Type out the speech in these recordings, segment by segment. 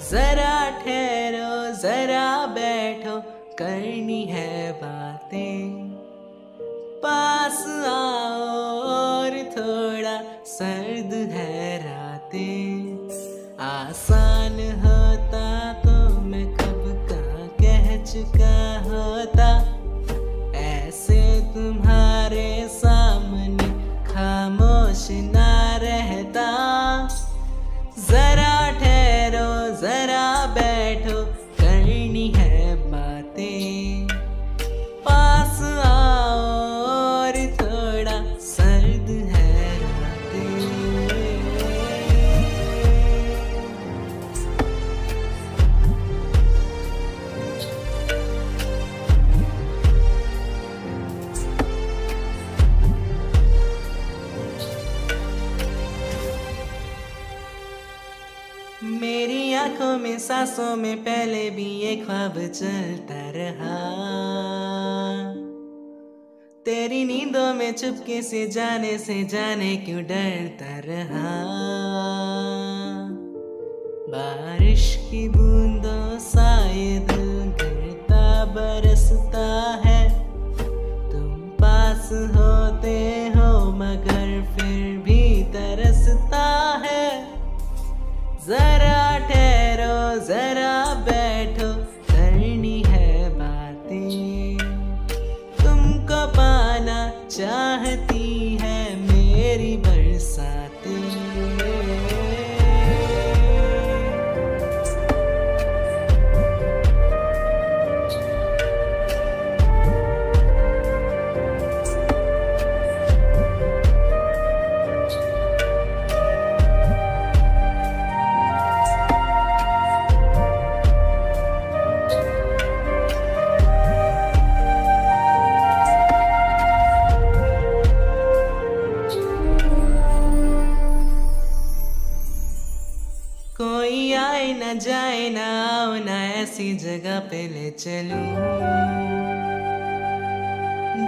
जरा ठहरो, जरा बैठो, करनी है बातें। पास आओ और थोड़ा सर्द है रातें। आसान होता तो मैं कब का कह चुका होता। ऐसे तुम्हारे सामने खामोश ना जरा मेरी आँखों में, सांसों में पहले भी ये ख्वाब चलता रहा। तेरी नींदों में चुपके से जाने से जाने क्यों डरता रहा? बारिश की बूंदों सा ये दिल गिरता बरसता है। तुम पास होते हो, मगर फिर भी तरसता जरा ठहरो जरा बैठो करनी है बातें। तुमको पाना चाहती है मेरी बरसातें कोई आए ना जाए ना आओ ना ऐसी जगह पे ले चलू।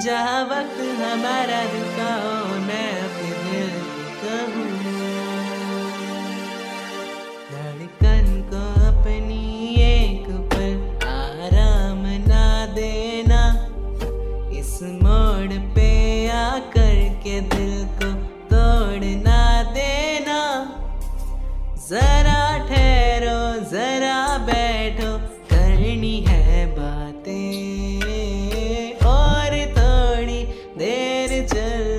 जहा वक्त हमारा रुकाओ, मैं अपने दिल धड़कन को अपनी एक पर आराम ना देना। इस मोड़ पे आकर के दिल को तोड़ ना देना। जरा Yeah.